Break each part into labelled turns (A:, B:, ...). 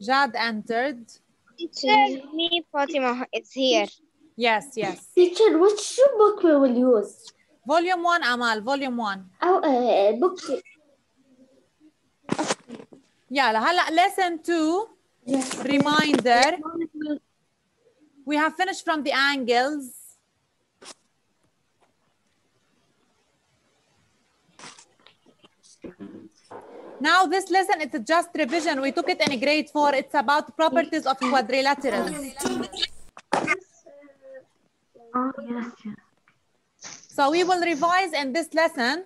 A: Jad entered.
B: Teacher, me, Fatima, it's here.
A: Yes, yes.
C: Teacher, which book we will use?
A: Volume 1, Amal, volume 1.
C: أو uh, book
A: يلا هلا lesson 2 reminder we have finished from the angles now this lesson it's just revision we took it in grade 4 it's about properties of quadrilaterals
C: Oh, yes, yes.
A: So we will revise in this lesson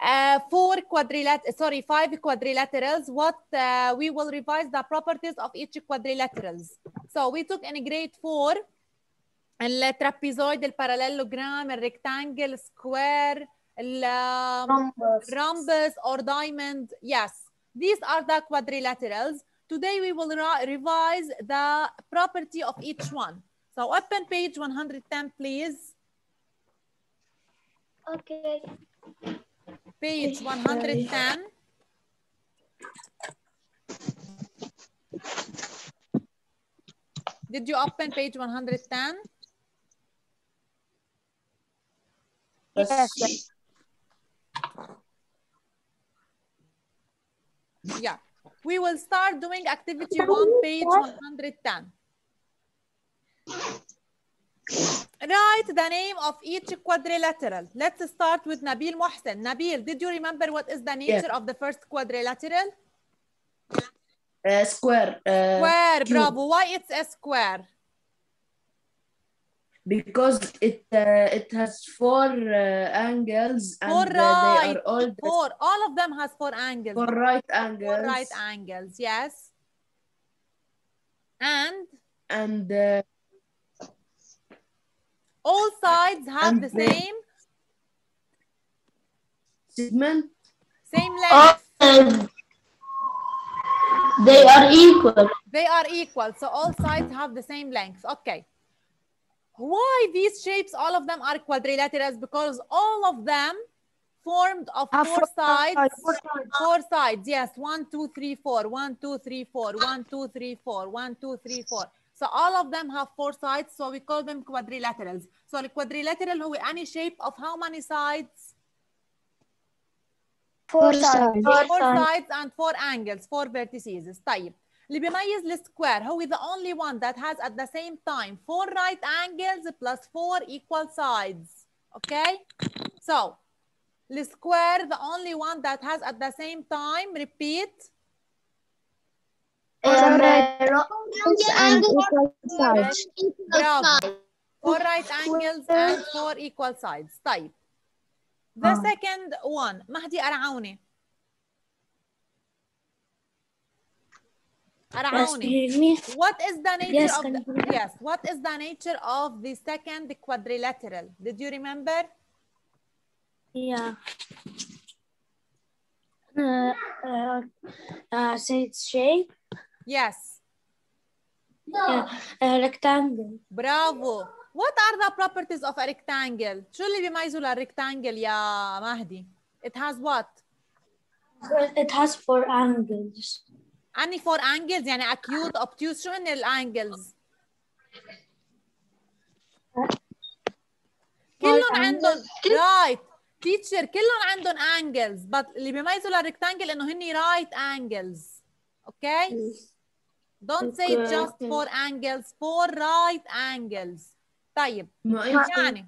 A: uh, four quadrilaterals, sorry, five quadrilaterals. What uh, we will revise the properties of each quadrilaterals. So we took in grade four الترابيزويد الباراليلوجرام الريكتانجل سكوير rhombus. or diamond. Yes these are the quadrilaterals. Today we will revise the property of each one. So open page 110 please.
C: Okay.
A: page 110 did you open page 110
B: Yes.
A: Yeah. We will start doing activity one page 110 write the name of each quadrilateral. Let's start with nabil mohsen. Nabil did you remember what is the nature of the first quadrilateral?
D: Uh, square. Uh,
A: square
D: cube.
A: bravo. Why it's a square
D: Because it uh, it has four uh, angles and
A: Four
D: uh, they are all the
A: four all of them has four angles
D: four right angles
A: four
D: angles.
A: right angles yes and
D: and uh,
A: all sides have the same
D: segment.
A: same length
C: they are equal.
A: They are equal, so all sides have the same length. Okay Why these shapes, all of them are quadrilaterals? Because all of them formed of
C: Have
A: four
C: four
A: sides.
C: sides, four sides.
A: Four sides, yes. One, two, three, four. One, two, three, four. One, two, three, four. One, two, three, four. So all of them have four sides, so we call them quadrilaterals. So the quadrilateral هو any shape of how many sides?
C: Four sides.
A: four sides and four angles four vertices طيب اللي بيميز السكوير هو the only one that has at the same time four right angles plus four equal sides okay so the square the only one that has at the same time repeat
C: and equal sides.
A: bravo four right angles and four equal sides طيب the
C: آه.
A: second one مهدي أرعوني أرعوني What is the nature
C: Yes,
A: of
C: can
A: the,
C: you repeat?
A: yes? What is the nature of the second quadrilateral? Did you remember?
C: Yeah. Uh, uh, uh, say its shape.
A: Yes.
C: Yeah. Uh, rectangle.
A: Bravo. What are the properties of a rectangle? شو اللي بيميزوا للريكتانجل يا مهدي؟ It has what?
C: It has four angles.
A: عني فور انجلز يعني اكيوت obtuse شو هن الانجلز؟ كلهم عندهم رايت تيتشر كلهم عندهم انجلز بس اللي بيميزوا للريكتانجل إنه هن رايت انجلز أوكي؟ Don't say just for angles, for right angles. طيب. يعني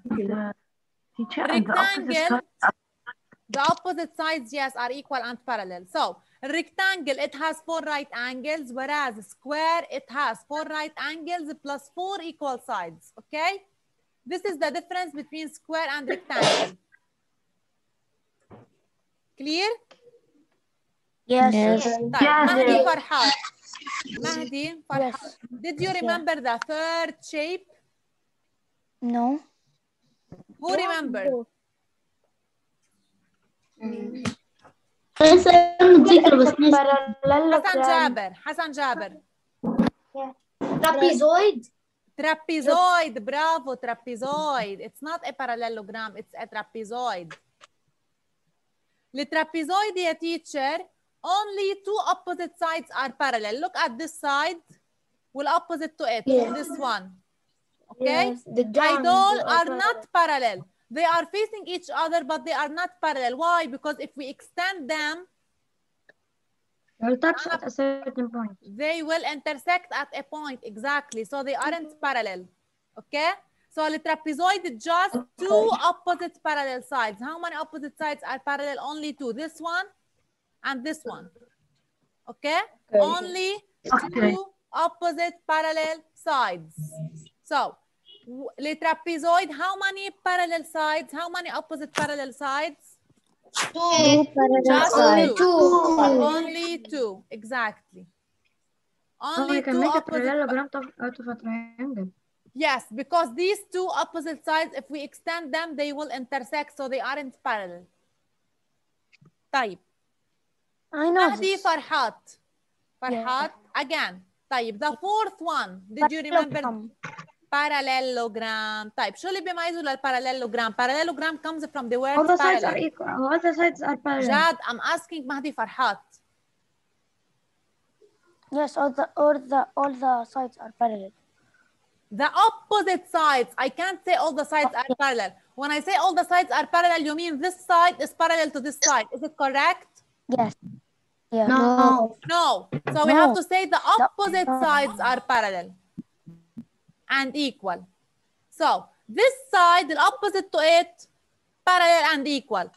A: The opposite sides, yes, are equal and parallel. So rectangle, it has four right angles, whereas square, it has four right angles plus four equal sides, okay? This is the difference between square and rectangle. Clear?
C: Yes.
A: Yes. yes. Mahdi Mahdi Yes. Did you remember the third shape?
B: No.
A: Who remembered? حسن جابر حسن جابر
C: Trapezoid.
A: trapezoid bravo trapezoid it's not a parallelogram it's a trapezoid الترابيزويد يا teacher only two opposite sides are parallel. Look at this side والopposite to it,
C: Yeah.
A: this one. Okay?
C: Yes, the down
A: Idol
C: are
A: are not parallel. They are facing each other, but they are not parallel. Why? Because if we extend them,
C: They'll touch at a certain point.
A: they will intersect at a point. Exactly. So they aren't parallel. Okay? So the trapezoid is just two opposite parallel sides. How many opposite sides are parallel? Only two. This one and this one. Okay? Only
C: Okay.
A: two opposite parallel sides. So the trapezoid, how many parallel sides? How many opposite parallel sides? Just
C: Only
A: two.
C: two.
A: Only two. Exactly.
C: Oh,
A: Only
C: we can
A: two
C: make a
A: opposite.
C: parallelogram of- out of a triangle.
A: Yes, because these two opposite sides, if we extend them, they will intersect, so they aren't parallel. طيب.
B: I know
A: مهدي
B: this.
A: فرحات. فرحات again. طيب the fourth one. Did you remember parallelogram? طيب شو اللي بيميزه للباراليلوجرام؟ Parallelogram comes from the word
C: All the sides are
A: parallel.
C: equal. All the sides are parallel.
A: جاد I'm asking مهدي فرحات.
B: Yes, all the all the all the sides are parallel.
A: The opposite sides. I can't say all the sides are parallel. When I say all the sides are parallel, you mean this side is parallel to this side. Is it correct?
B: Yes. Yeah.
C: No.
A: No. So we have
B: No.
A: to say the opposite sides are parallel and equal. So this side, the opposite to it, parallel and equal.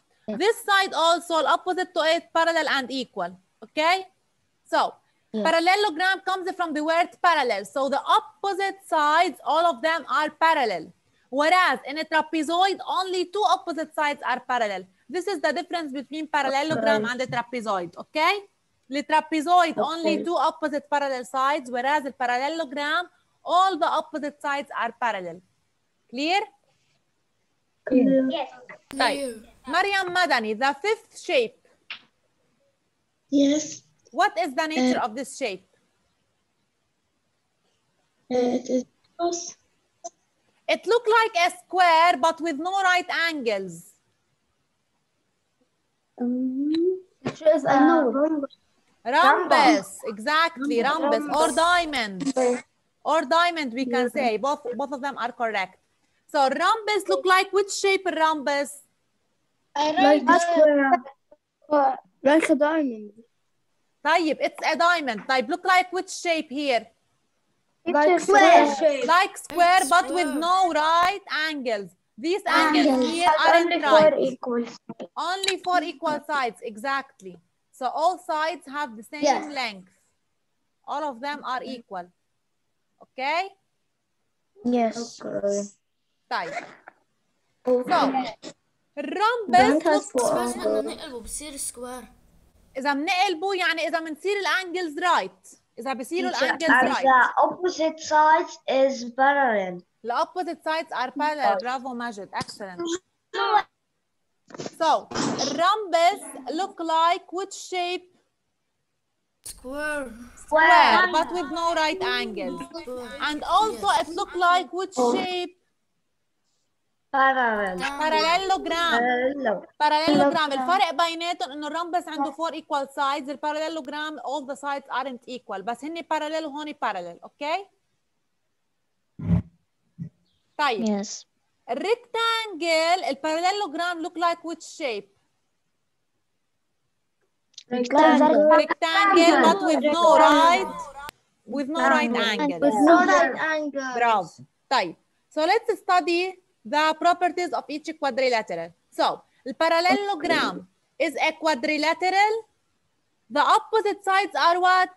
A: This side also, the opposite to it, parallel and equal. Okay? So
B: Yeah.
A: parallelogram comes from the word parallel. So the opposite sides, all of them are parallel. Whereas in a trapezoid, only two opposite sides are parallel. This is the difference between parallelogram and the trapezoid, okay? The trapezoid, only two opposite parallel sides, whereas the parallelogram, all the opposite sides are parallel. Clear? Clear.
B: Yes.
A: Clear. Mariam Madani, the fifth shape.
E: Yes.
A: What is the nature uh, of this shape?
E: It
A: looks like a square, but with no right angles.
C: Which is a um,
A: rhombus. Rhombus, exactly, rhombus, rhombus. or diamond Or diamond, we can say. Both, both of them are correct. So rhombus look like which shape rhombus?
E: like a square.
C: Like a diamond.
A: طيب, it's a diamond. طيب, look like which shape here?
C: Like
B: square
C: shape.
A: Like square, but with no right angles. These angles here aren't
C: Only
A: right.
C: four equals.
A: Only four equal sides, exactly. So all sides have the same
C: Yes.
A: length. All of them are equal. Okay?
B: Yes.
A: طيب. So, الرمبس look-
F: بس بدنا نقلبه بصير سكوير
A: إذا بنقلبه يعني إذا بنصير الأنجلز رايت. إذا بصيروا الأنجلز
G: And
A: رايت.
G: the opposite sides is parallel.
A: The opposite sides are parallel. Bravo, Majid. Excellent. So, rhombus look like which shape?
F: سكوير
A: Square, but with no right angles. And also it look like which shape?
G: Parallel.
A: Parallelogram.
G: Parallel.
A: Parallelogram. الفرق بيناتهم انه الرمبس عنده four equal sides. الباراليلوجرام all the sides aren't equal. بس هني parallel وهون parallel. اوكي؟ طيب
B: Yes.
A: الريكتانجل الباراليلوجرام look like which shape?
B: Rectangle.
A: rectangle but with no right with no right angle.
B: no
C: right angle.
A: Bravo. طيب. So let's study the properties of each quadrilateral. So the parallelogram is a quadrilateral. The opposite sides are what?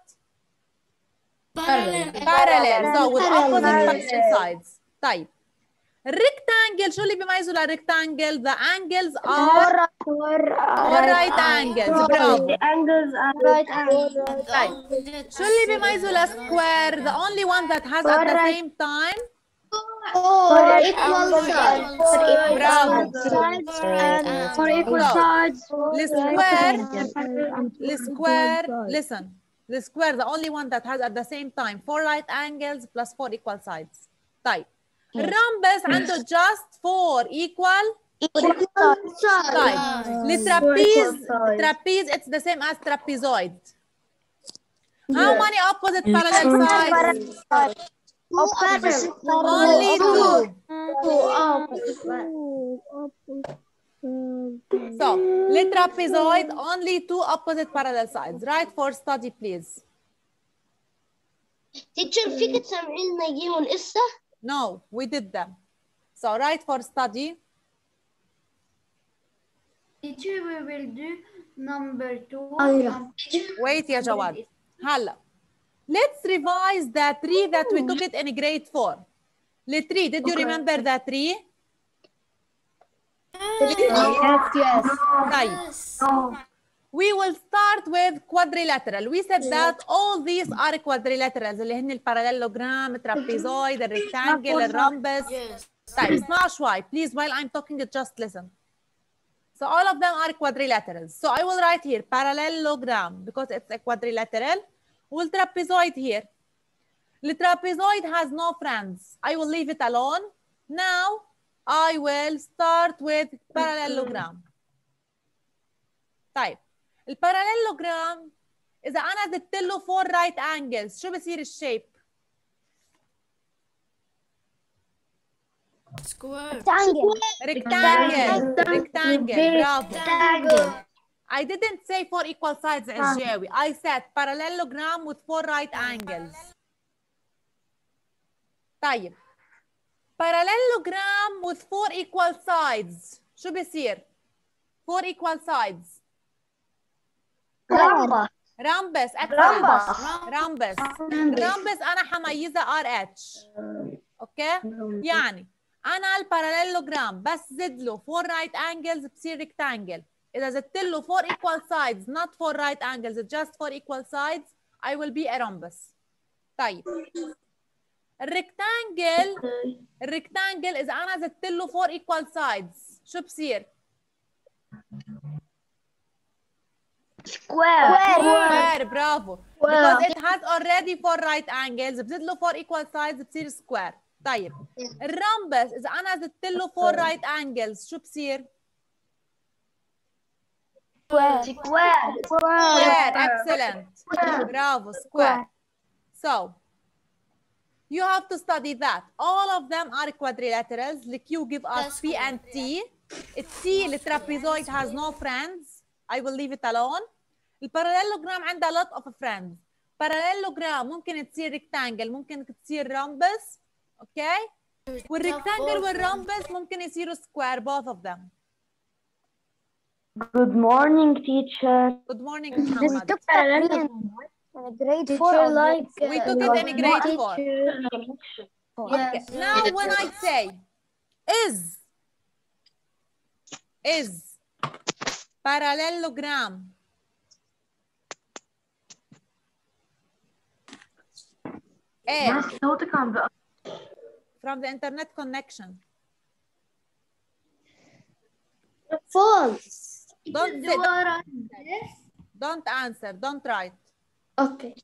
F: parallel
A: Parallel. So with opposite
G: Parallel.
A: parallel sides. طيب. الريكتانجل شو اللي بيميزه للريكتانجل؟ The angles are all right angles. برافو.
G: The angles are
C: Right
A: طيب. شو اللي بيميزه للسكوير؟ The only one that has at the same time
C: Four equal sides.
A: Bravo.
C: Four equal
A: So,
C: sides.
A: السكوير السكوير listen the square the only one that has at the same time four right angles plus four equal sides طيب الرامبس عنده just four equal
B: equal sides.
A: طيب
F: Sides.
A: للترابيز
E: sides.
A: trapeze it's the same as trapezoid how many opposite parallel sides
G: Opposite
A: only two so للترابيزوid only two opposite parallel sides right for study please
E: Teacher فيك تسمعي لنا اياهم اسا؟
A: no, we did them. So write for study.
H: Teacher, we will do number two.
E: Um,
A: Wait, yeah, Jawad. Hala. Let's revise the tree that we took it in grade four. Litri, did you remember that tree? Uh,
F: yes, yes. Right.
A: Yes we will start with quadrilateral we said that all these are quadrilaterals اللي هن الباراليلوجرام الترابيزويد الريكتانجل الرامبس
F: Yes.
A: طيب اسمعوا شوي please while I'm talking just listen so all of them are quadrilaterals so I will write here parallelogram because it's a quadrilateral will trapezoid here the trapezoid has no friends I will leave it alone now I will start with parallelogram طيب الباراليلوجرام اذا أنا زدت له فور رايت انجلز شو بصير الشيب
F: Square.
B: Rectangle.
A: rectangle rectangle برافو. I didn't say four equal sides الجاوي I said parallelogram with four right angles طيب parallelogram with four equal sides شو بصير four equal sides رامبس
G: Rhombus.
A: رامبس. رامبس. أنا حميزها آر إتش. أوكي؟ يعني أنا الباراليلوجرام بس زد له فور رايت انجلز بصير ريكتانجل إذا زدت له فور equal sides not four right angles just four equal sides I will be a rhombus. طيب. الريكتانجل الريكتانجل إذا أنا زدت له فور equal sides شو بصير؟
G: Square.
A: square برافو because it has already four right angles بزيد له four equal sides بصير square طيب الرامبس اذا انا زدت له four right angles شو بصير
B: Square.
G: Square.
A: square excellent برافو square so you have to study that all of them are quadrilaterals the Q give us
F: That's
A: P and T T the trapezoid has no friends I will leave it alone الباراليلوجرام عندها lot of friends parallelogram ممكن تصير rectangle ممكن تصير rhombus اوكي والريكتانجل والرامبس ممكن يصيروا square both of them
C: Good morning, teacher.
A: good morning
B: We
A: محمد
B: took that in in grade four.
E: Teacher,
B: or
E: like,
A: we
E: uh,
A: took it in grade four
E: Yes.
A: Okay. Now when I say is is Parallelogram. From the internet connection.
E: False.
A: Don't, say, don't, don't answer. Don't write.
E: Okay.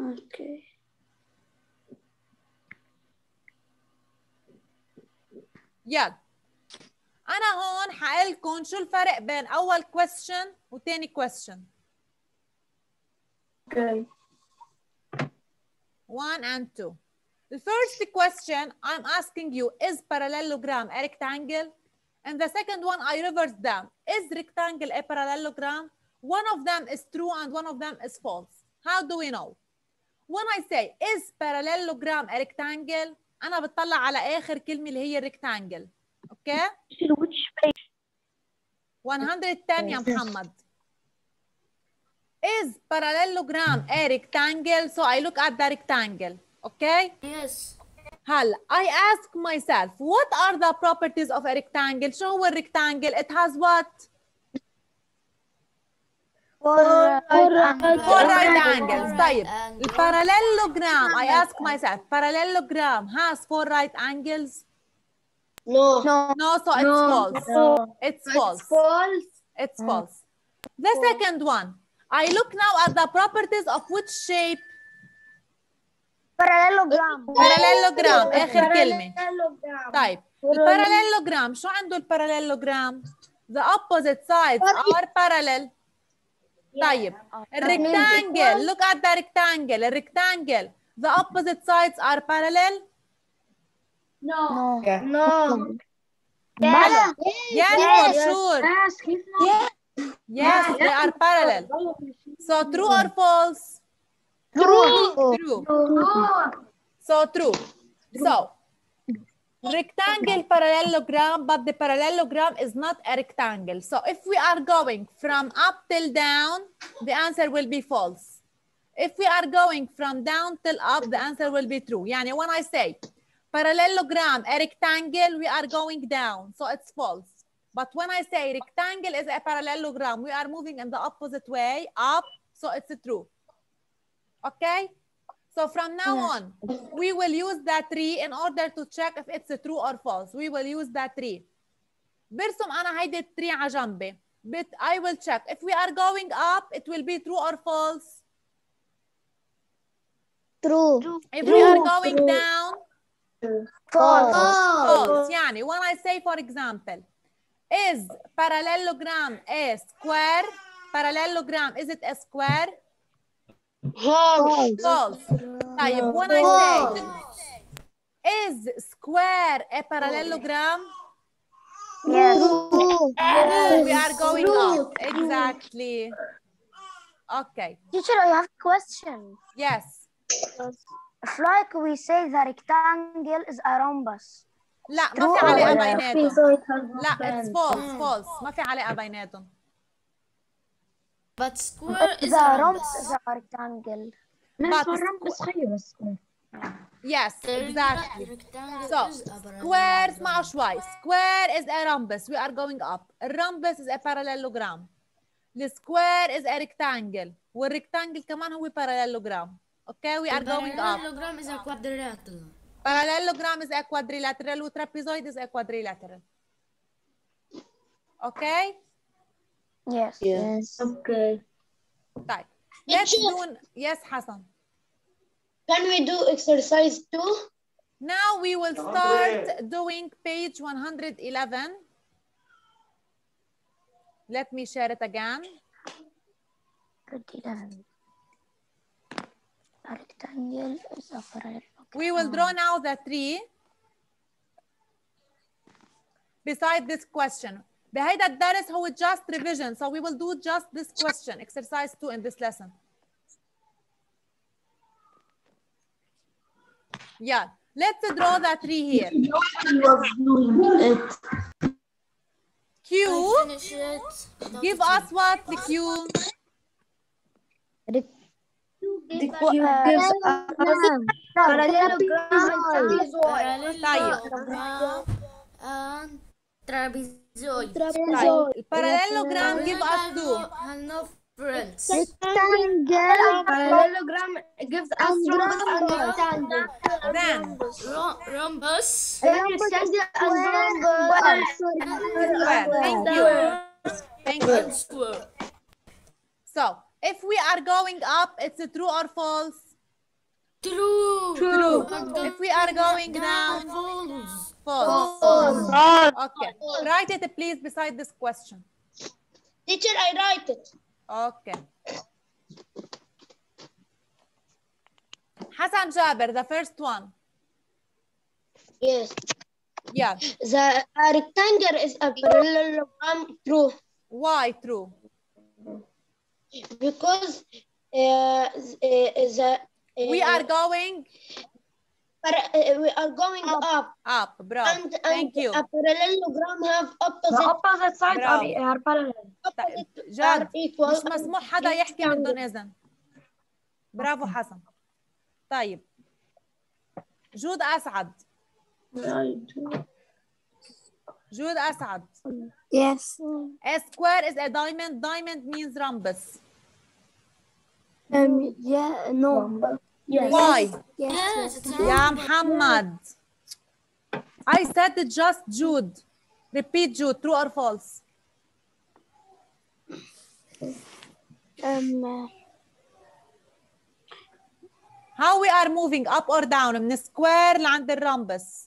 E: Okay.
A: Yeah. أنا هون حقلكم شو الفرق بين أول question وتاني question.
E: Okay.
A: One and two. The first question I'm asking you is parallelogram a rectangle? And the second one I reverse them. Is rectangle a parallelogram? One of them is true and one of them is false. How do we know? When I say is parallelogram a rectangle أنا بتطلع على آخر كلمة اللي هي rectangle. Okay?
C: Which page?
A: 110 يا محمد. Is parallelogram a rectangle? So I look at the rectangle. Okay?
F: Yes.
A: هلا I ask myself what are the properties of a rectangle شو هو الريكتانجل it has what
B: Four right
A: four right angles
F: Right
A: طيب
F: angle.
A: الباراليلوجرام I ask myself parallelogram has four right angles
E: No.
B: No.
A: no so it's false it's false
E: False.
A: it's false the second one I look now at the properties of which shape
B: parallelogram
A: parallelogram اخر كلمه طيب الباراليلوجرام شو عنده الباراليلوجرام the opposite sides are parallel طيب الريكتانجل look at the rectangle الريكتانجل the opposite sides are parallel
B: No.
E: No. Yeah. no.
A: Yes. Yes, yes, for sure. Yes, yes. yes, they are parallel. So true or false?
B: True.
A: True. true. So true. So rectangle parallelogram, but the parallelogram is not a rectangle. So if we are going from up till down, the answer will be false. If we are going from down till up, the answer will be true. Yani when I say parallelogram a rectangle we are going down so it's false but when I say rectangle is a parallelogram we are moving in the opposite way up so it's true okay so from now on we will use that tree in order to check if it's true or false we will use that tree برسم انا هيدي التري على جنبي but I will check if we are going up it will be true or false
B: true
A: if we are going down
B: false
A: false يعني when I say for example is parallelogram a square parallelogram is it a square false طيب when I say is square a parallelogram
B: yes
A: we are going up exactly okay
B: teacher I have a question
A: yes
B: If like we say the rectangle is a rhombus
A: لا ما في علاقة
B: false?
A: بيناتهم لا it's false false ما في علاقة بيناتهم
F: But square is
B: the
F: a
B: rhombus
F: rhombus.
B: is a rectangle
A: but
C: بس خيو بس
A: yes
F: The
A: exactly So, square. اسمعوا شوي square is a rhombus we are going up الرhombus is a parallelogram السكوير is a rectangle والrectangle كمان هو parallelogram Okay, we are going up.
F: Parallelogram is a quadrilateral.
A: Parallelogram is a quadrilateral. Trapezoid is a quadrilateral. Okay?
B: Yes.
E: Yes.
C: Okay.
A: Type. Let's do, yes, Hassan.
E: Can we do exercise two?
A: Now we will start doing page 111. Let me share it again.
B: 111. A rectangle is a parallelogram.
A: We will draw now the tree beside this question. بهيدا الدرس هو just revision, so we will do just this question, exercise two in this lesson. Yeah, let's draw the tree here. Q,
F: Finish it. without
A: give
F: a
A: us what the Q?
F: The parallelogram and trapezoid.
A: Parallelogram gives us two.
F: Friends.
C: Parallelogram gives us rhombus and rectangle.
F: Rhombus.
C: Rhombus.
A: Thank you. Thank you. So if we are going up, it's a true or false?
F: True.
A: True.
F: And the-
A: If we are going down,
F: False.
A: false. Okay. Write it please beside this question.
E: Teacher, I write it.
A: Okay. Hassan Jaber, the first one.
E: Yes.
A: Yeah.
E: The a rectangle is a parallelogram true
A: Why true?
E: Because uh, uh, the uh,
A: We are going
E: uh, we are going up,
A: up. Bravo.
E: and,
A: Thank
E: and
A: you.
E: a parallelogram have
C: The
E: opposite
C: opposite sides are, are parallel.
E: opposite are
A: جاد
E: equal.
A: مش مسموح حدا يحكي من دون إذن. برافو حسن. طيب. جود أسعد. جود أسعد.
B: Yes.
A: A square is a diamond. Diamond means rhombus.
B: Um, yeah, no.
A: Why?
B: Yes,
F: Yes, it's a
A: يا محمد. I said it just Jude. Repeat Jude. True or false?
B: Um,
A: how we are moving up or down من square لعند الرمبس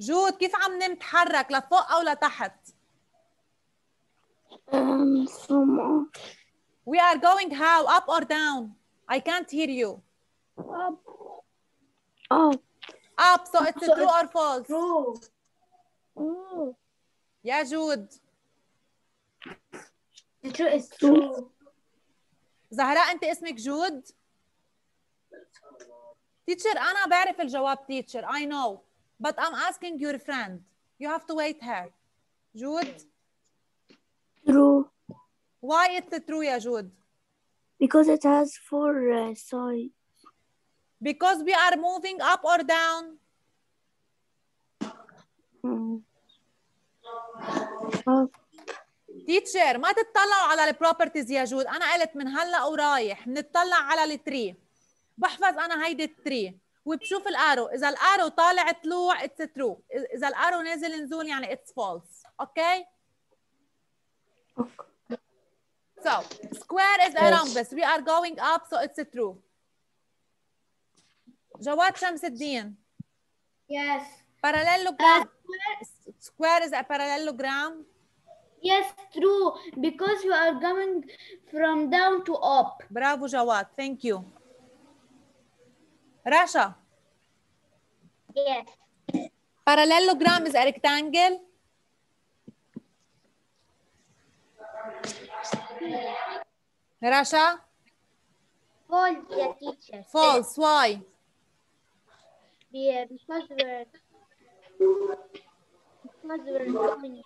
A: جود كيف عم نتحرك لفوق أو لتحت
G: Um, from
A: we are going how up or down I can't hear you
G: oh,
A: up so it's a true or false
H: True.
G: oh,
A: يا جود
H: The true is true.
A: زهراء انت اسمك جود تيتشر أنا بعرف الجواب تيتشر I know but I'm asking your friend you have to wait her جود
G: true.
A: why it's true يا جود
G: Because it has four uh, sides.
A: because we are moving up or down
G: Mm. Oh,
A: تيتشر ما تتطلعوا على البروبرتيز يا جود أنا قلت من هلا ورايح بنطلع على التري بحفظ أنا هيدي التري وبشوف الارو اذا الارو طالع طلوع اتس ترو اذا الارو نازل نزول يعني اتس فولس أوكي
G: okay.
A: So square is a rhombus. We are going up, so it's true. جواد شمس الدين.
H: Yes.
A: Parallelogram. Square is a parallelogram.
H: Yes, true. Because you are coming from down to up.
A: برافو جواد. Thank you. رشا.
E: Yes.
A: Parallelogram is a rectangle. رشا.
E: False, the teacher.
A: False. Why?
E: Be- Because we're because we're going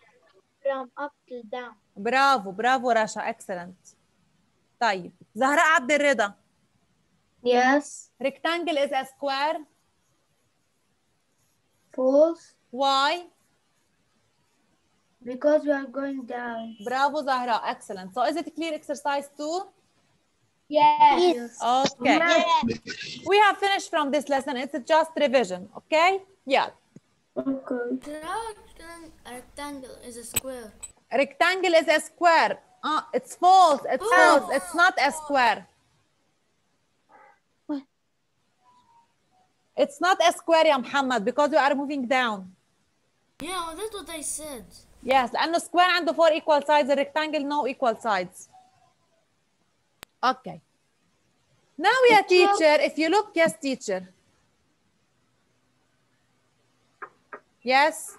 E: from up to down.
A: برافو برافو رشا. Excellent. طيب زهراء عبد الرضا.
D: Yes.
A: Rectangle is a square.
H: False.
A: Why?
H: Because we are going down.
A: Bravo, Zahra. Excellent. So is it clear exercise two?
H: Yes.
A: Okay. Yes. We have finished from this lesson. It's just revision. Okay? Yeah.
F: Okay. Rectangle is a square.
A: Rectangle is a square. Uh, it's false. It's oh. false. It's not a square. It's not a square يا محمد because we are moving down.
F: Yeah, that's what I said.
A: Yes, لأنه square عنده four equal sides. The rectangle no equal sides. Okay. Now we are teacher. If you look, yes, teacher. Yes.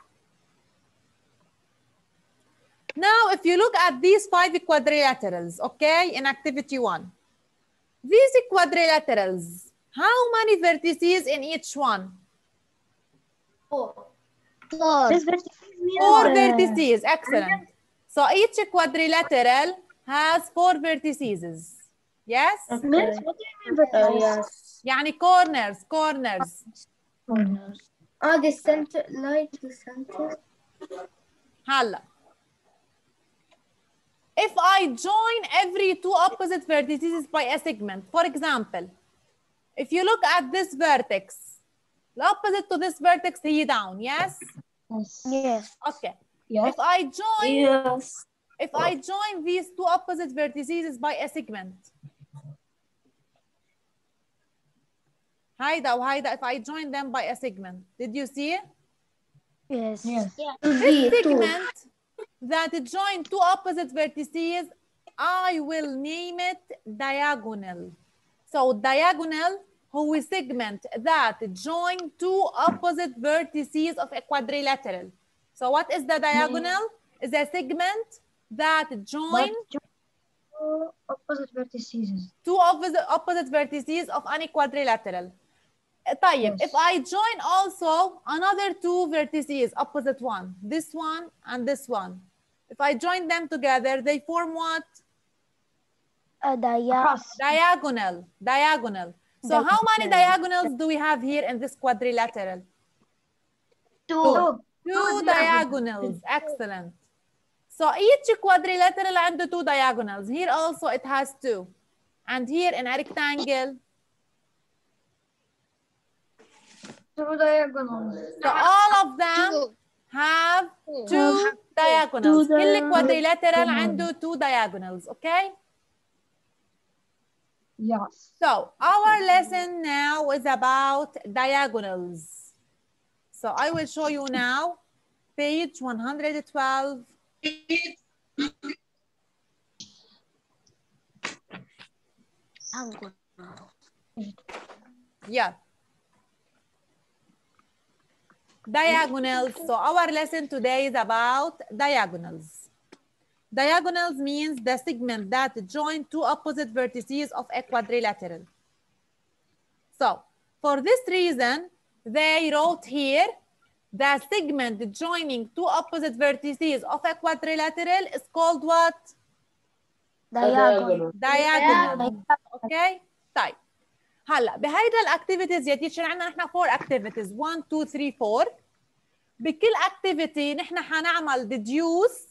A: Now, if you look at these five quadrilaterals, okay, in activity one, these quadrilaterals, how many vertices in each one?
H: Four.
E: Four.
A: Four vertices, excellent. So each quadrilateral has four vertices. Yes?
D: Uh, yes.
A: يعني corners, corners.
H: Oh, the center, like the center.
A: هلا. If I join every two opposite vertices by a segment, for example, if you look at this vertex, the opposite to this vertex هي down, yes?
G: Yes.
A: Okay.
D: Yes.
A: If I join
D: Yes.
A: if I join these two opposite vertices by a segment هيدا وهيدا if I join them by a segment did you see
G: Yes.
D: Yes.
A: this segment that join two opposite vertices I will name it diagonal so diagonal هو segment that join two opposite vertices of a quadrilateral so what is the diagonal is a segment that join
H: Opposite vertices.
A: two opposite, opposite vertices of any quadrilateral. طيب, if I join also another two vertices, opposite one, this one and this one. If I join them together, they form what?
G: A dia
A: Diagonal, diagonal. So how many diagonals do we have here in this quadrilateral?
H: Two.
A: Two diagonals, excellent. So each quadrilateral عنده two diagonals. Here also it has two. And here in a rectangle,
H: Two diagonals.
A: so all of them have two diagonals
G: Two
A: كل
G: diagonals.
A: quadrilateral عنده two diagonals okay
I: Yes.
A: So our lesson now is about diagonals. So I will show you now page 112. Yeah. Diagonals. So our lesson today is about diagonals. Diagonals means the segment that join two opposite vertices of a quadrilateral. So for this reason, they wrote here the segment joining two opposite vertices of a quadrilateral is called what?
B: diagonal
A: diagonal اوكي طيب هلا بهيدا الاكتيفيتيز يا تيتشر عندنا نحن فور اكتيفيتيز 1 2 3 4 بكل اكتيفيتي نحن حنعمل ديديوس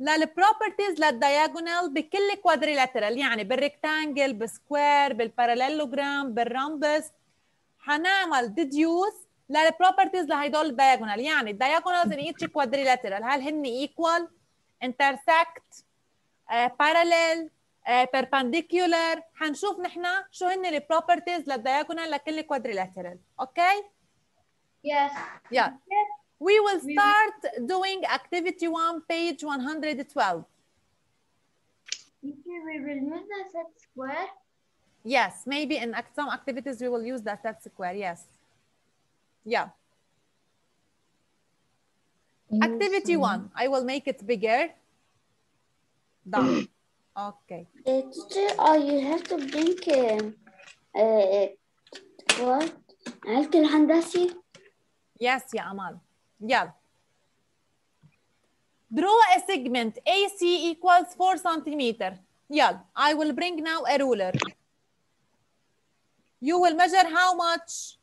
A: للبروبرتيز للدياجونال بكل كوادريلاترال يعني بالريكتانجل بالسكوير بالباراليلوجرام بالرامبس حنعمل ديديوس للبروبرتيز لهدول الدياجونال يعني الدياجونالز ان ايتش كوادريلاترال هل هن ايكوال انترسكت باراليل perpendicular. حنشوف نحن شو هن البروبرتيز للدياجونال لكل كوادريلاترال أوكي؟
H: Yes.
A: yeah We will start doing activity one, page 112.
H: Okay, we will use the set square.
A: Yes, maybe in some activities we will use the set square, yes. Yeah. Activity one, I will make it bigger. Done. Okay.
C: Uh, teacher, oh, you have to bring um, uh, what? Alcohol Handasi?
A: Yes, yeah, Amal. يلا. Draw a segment AC equals 4 centimeter. يلا. I will bring now a ruler. You will measure how much?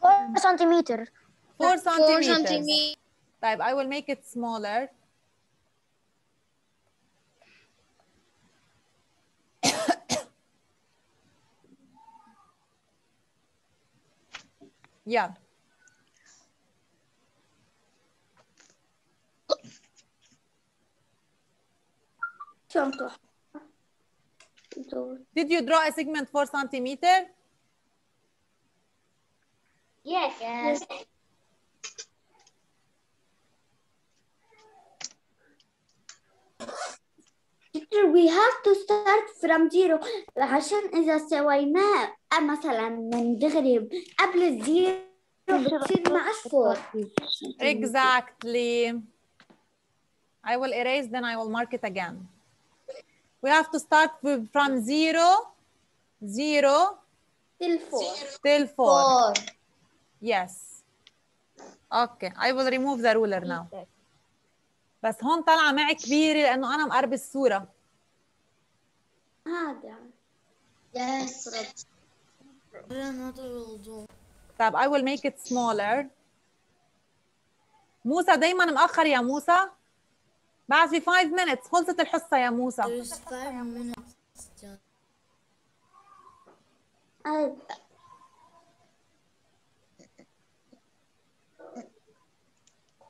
B: 4 centimeter
A: 4 centimeters.
E: centimeters.
A: طيب I will make it smaller. yeah.
C: شنطة.
A: Did you draw a segment 4 centimeter?
H: Yes. Yes.
C: Teacher, we have to start from zero عشان إذا سويناه مثلا من دغري قبل الزيرو بتصير مع الفور.
A: Exactly. I will erase, then I will mark it again. We have to start with, from zero, zero
C: till four.
A: till four.
E: Four.
A: Yes. Okay, I will remove the ruler now. بس هون طالعة معي كبيرة لأنه أنا مقرب الصورة.
C: هذا.
E: Yes.
A: طيب I will make it smaller. موسى دايما مأخر يا موسى. بعد في 5 minutes خلصت الحصة يا موسى.
F: There's five minutes. John.
C: هذا.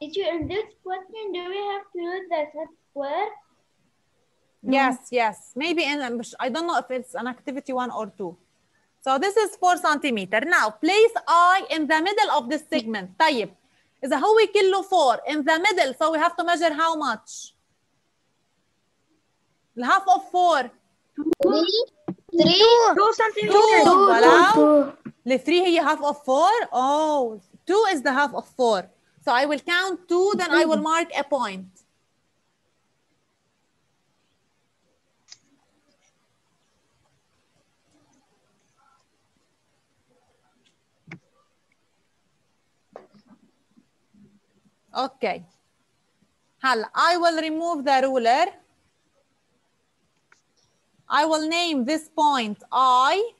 H: Teacher, in this question, do we have to use the set square?
A: Yes, yes. Maybe in مش- I don't know if it's an activity one or two. So this is 4 centimeter. Now place I in the middle of this segment. طيب إذا هو كله 4 in the middle so we have to measure how much? The half of 4
E: Three. Three.
A: 2 voilà. The 3 هي half of 4. Oh, 2 is the half of 4. So I will count 2 then I will mark a point. Okay. Hal, I will remove the ruler. I will name this point I.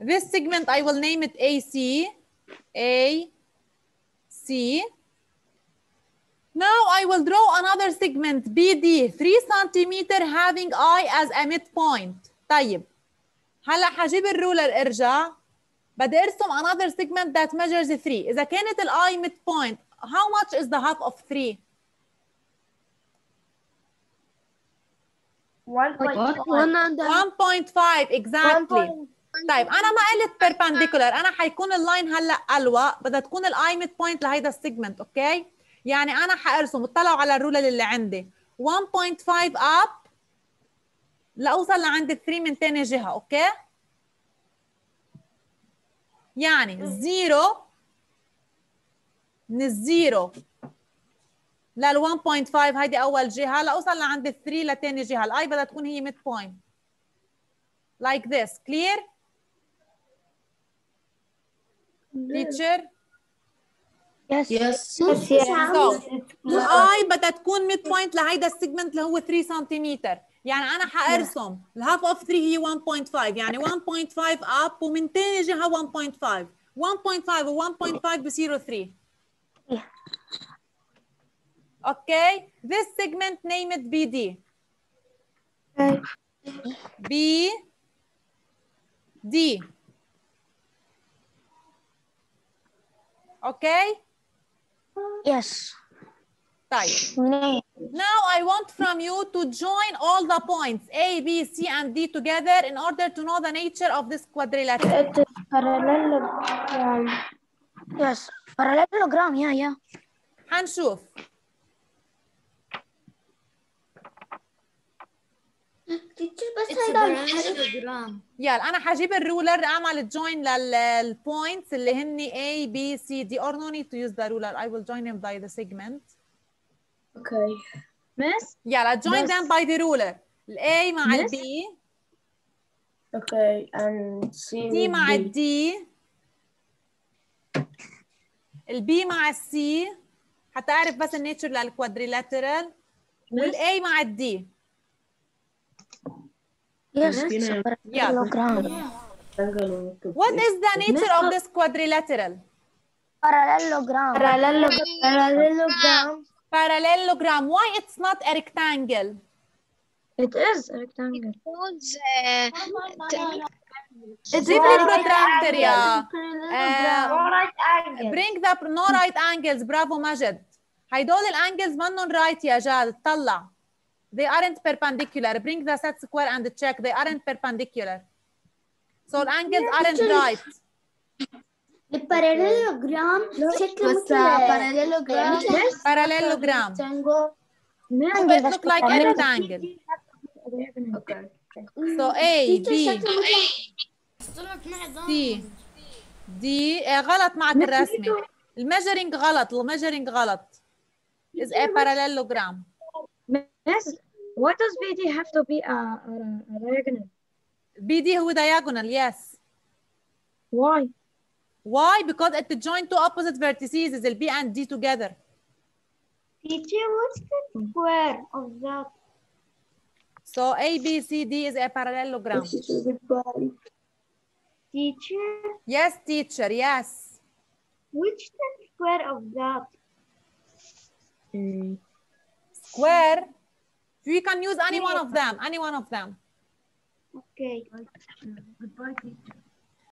A: This segment, I will name it AC. A, C. Now I will draw another segment BD, 3 centimeter having I as a midpoint. طيب هلا حجيب الرولر ارجع بدي ارسم another segment that measures 3 اذا كانت الاي midpoint how much is the half of 3
G: One and a
A: 1.5 exactly طيب أنا ما قلت perpendicular أنا حيكون اللاين هلا الوا بدها تكون الاي ميد بوينت لهيدا السيجمنت أوكي يعني أنا حأرسم اطلعوا على الرولر اللي عندي. 1.5 اب لاوصل لعند 3 من ثاني جهة أوكي؟ يعني الزيرو من الزيرو لل 1.5 هيدي أول جهة. لاوصل لعند 3 لثاني جهة. الآي بدها تكون هي ميد بوينت like this. Clear teacher
B: Yes.
D: Yes.
A: so الاي بدها تكون ميد بوينت لهيدا السيجمنت اللي هو 3 سنتيمتر يعني أنا حأرسم. الهاف اوف 3 هي 1.5 يعني 1.5 اب ومن ثاني جهة 1.5 1.5 و 1.5 بصيروا 3 أوكي this segment name it BD B D. Okay.
B: Yes.
A: طيب
B: Name.
A: Now I want from you to join all the points A, B, C, and D together in order to know the nature of this quadrilateral.
B: Yes. Parallelogram. Yeah, yeah.
A: حنشوف يلا أنا حجيب الرولر أعمل join للpoints اللي هن A, B, C, D or no need to use the ruler. I will join them by the segment.
D: Okay.
H: Miss,
A: يلا join them by the ruler. ال A مع ال. B,
D: Okay. And C. Would
A: مع ال D, ال B مع ال C حتى أعرف بس النيتشر للكوادريلاترال وال A مع ال D.
B: Yes. It's
A: Yeah.
B: parallelogram.
A: What is the nature of this quadrilateral?
B: Parallelogram.
H: parallelogram.
A: Parallelogram. Why it's not a rectangle?
H: It is a rectangle.
E: Because, uh,
A: جيب لي protractor يا
H: Parallelogram.
C: right angle
A: bring the no right angles برافو مجد هيدول الانجلز منهم right يا جاد طلع they aren't perpendicular bring the set square and check they aren't perpendicular so the angles aren't right
C: الباراليلوجرام شكله
D: بس
C: مثل
D: parallelogram.
C: مثل
A: parallelogram
C: rectangle.
A: it look like a rectangle
D: Okay.
A: so A B
C: شكله مثل
F: طلعت معي
A: C D آه، غلط معك الرسمة الميجرينج غلط الميجرينج غلط is a parallelogram
H: Miss, What does BD have to be a, a, a diagonal?
A: BD هو diagonal yes
H: Why?
A: Why? Because it join two opposite vertices is B and D together.
C: Teacher, what's the square of that?
A: So A, B, C, D is a parallelogram.
C: Teacher,
A: Yes, teacher, yes.
C: which the square of that?
D: Mm.
A: Square. We can use any one of them, any one of them.
C: Okay.
D: Goodbye, teacher.